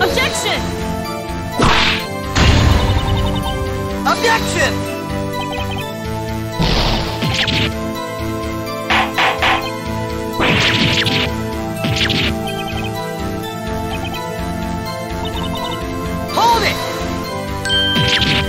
Objection! Objection! you